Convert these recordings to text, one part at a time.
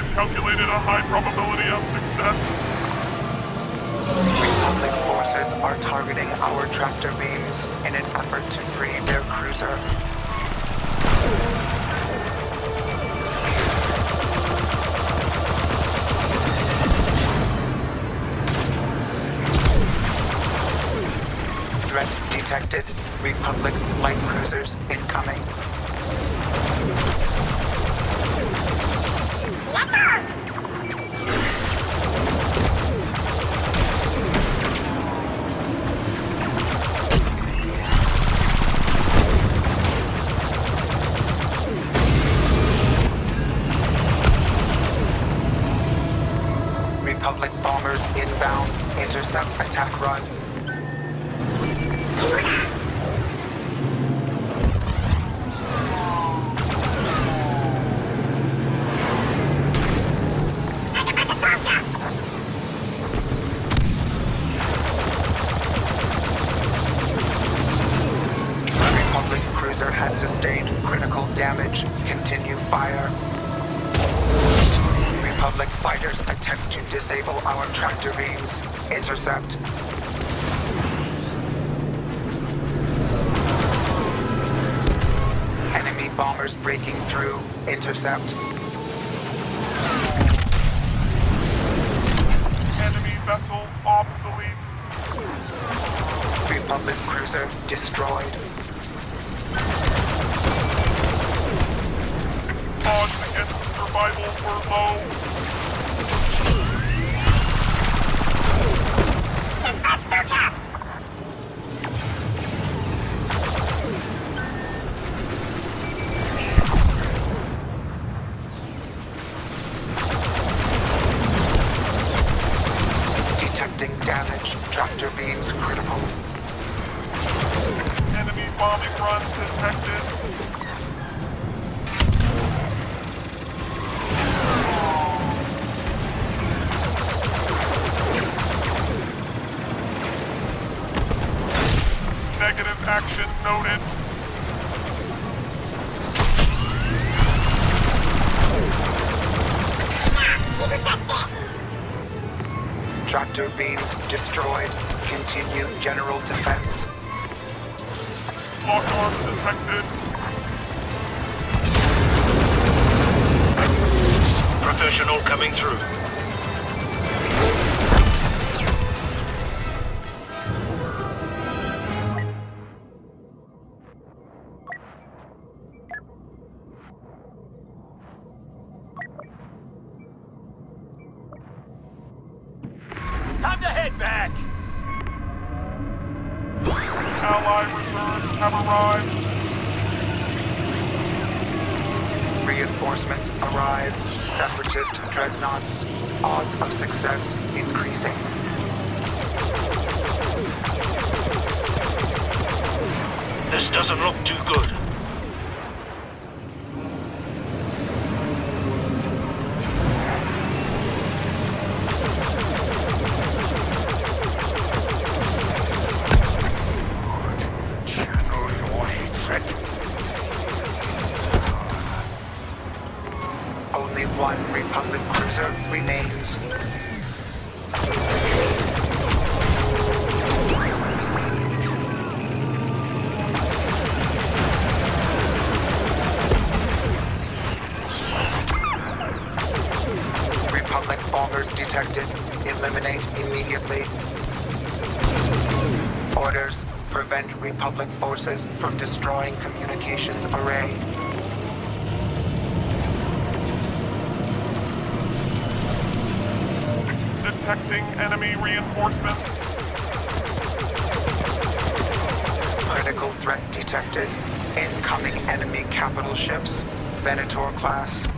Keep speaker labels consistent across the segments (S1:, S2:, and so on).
S1: I've calculated a high probability of success.
S2: Republic forces are targeting our tractor beams in an effort to free their cruiser. Threat detected. Republic light cruisers incoming. Republic bombers inbound. Intercept attack run. Disable our tractor beams. Intercept. Enemy bombers breaking through. Intercept.
S1: Enemy vessel obsolete.
S2: Republic cruiser destroyed.
S1: Odds against survival were low.
S2: Detecting
S1: action noted.
S2: Tractor beams destroyed. Continue general defense.
S1: Lock arms detected.
S3: Professional coming through.
S4: Back!
S1: Ally reserves have arrived.
S2: Reinforcements arrive. Separatist dreadnoughts. Odds of success increasing.
S3: This doesn't look too good.
S2: Detected. Eliminate immediately. Orders. Prevent Republic forces from destroying communications array.
S1: Detecting enemy reinforcements.
S2: Critical threat detected. Incoming enemy capital ships. Venator class.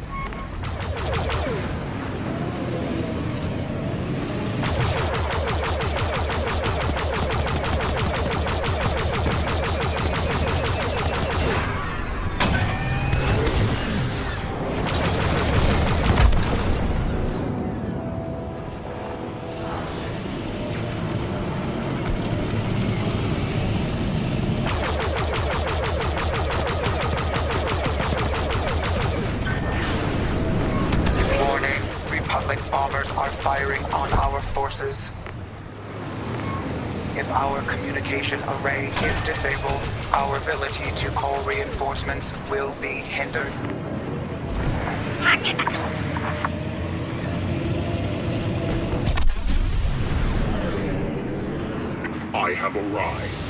S2: If our communication array is disabled, our ability to call reinforcements will be hindered.
S1: I have arrived.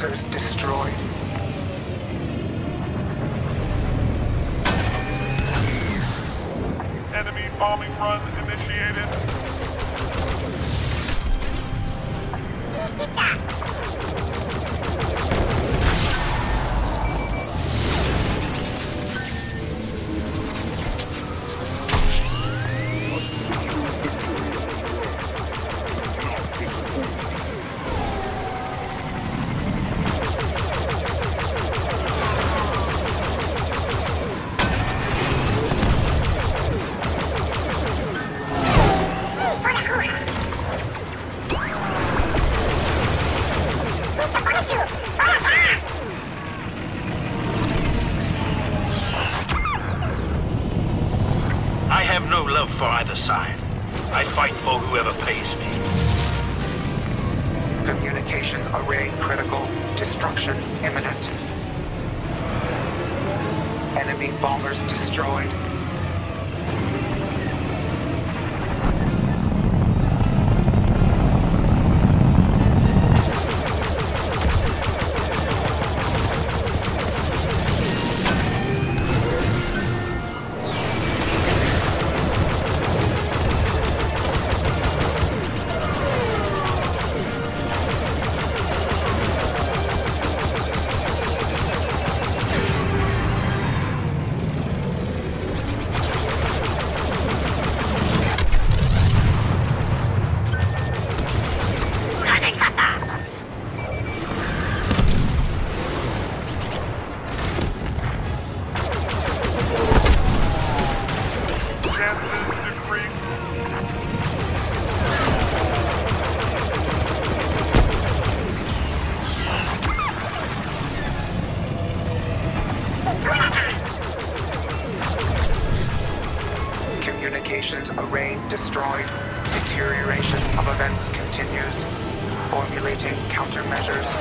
S2: All destroyed.
S1: Enemy bombing run initiated.
S3: For either side. I fight for whoever pays me.
S2: Communications array critical. Destruction imminent. Enemy bombers destroyed. Formulating countermeasures.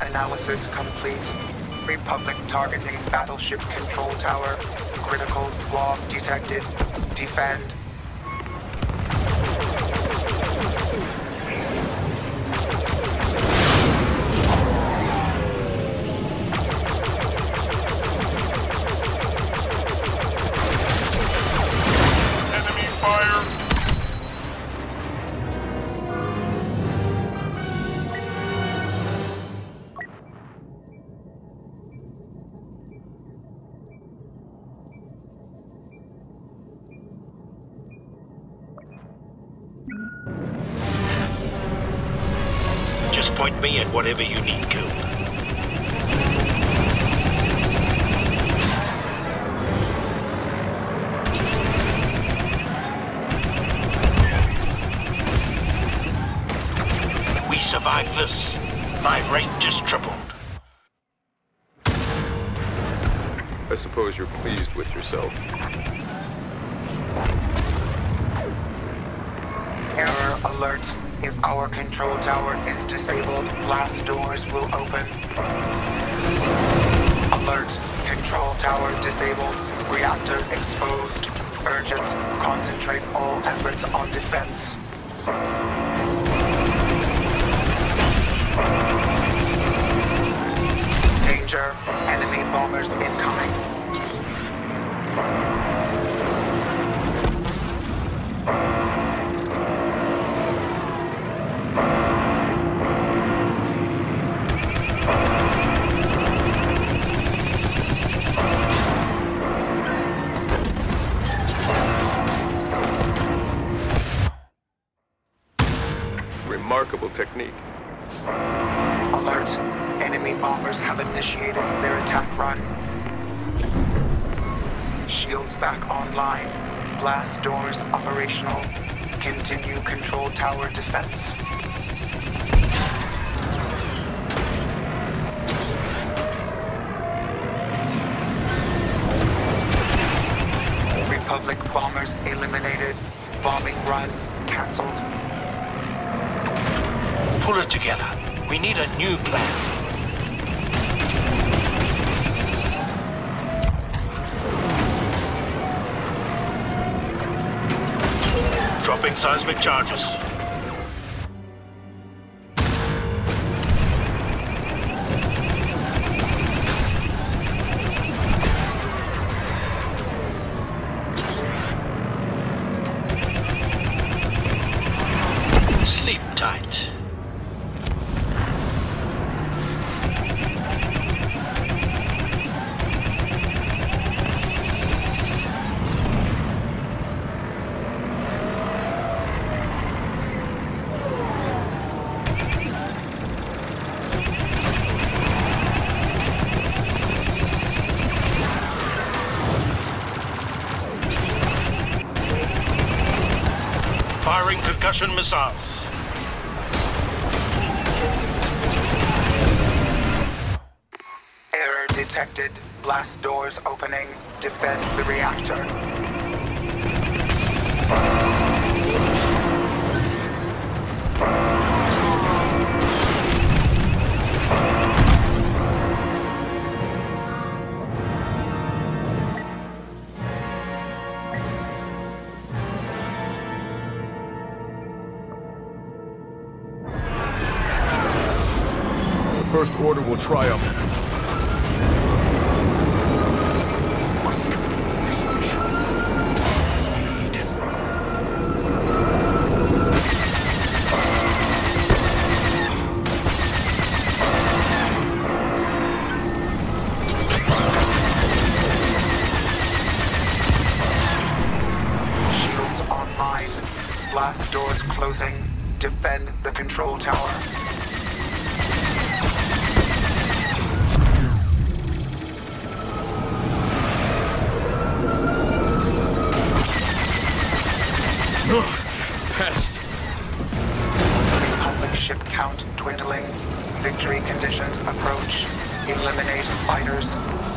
S2: Analysis complete. Republic targeting battleship control tower. Critical flaw detected. Defend.
S3: Whatever you need killed. We survived this. My rate just tripled.
S5: I suppose you're pleased with yourself.
S2: Error alert. If our control tower is disabled, blast doors will open. Alert. Control tower disabled. Reactor exposed. Urgent. Concentrate all efforts on defense. Danger. Enemy bombers incoming.
S5: Technique.
S2: Alert. Enemy bombers have initiated their attack run. Shields back online. Blast doors operational. Continue control tower defense.
S3: Dropping seismic charges. Concussion missiles.
S2: Error detected. Blast doors opening. Defend the reactor.
S6: First Order will triumph.
S2: Shields online. Blast doors closing. Defend the control tower. Conditions approach. Eliminate fighters.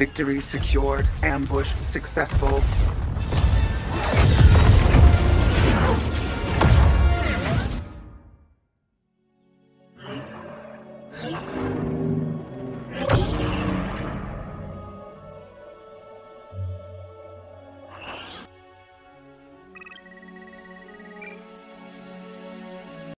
S2: Victory secured. Ambush successful.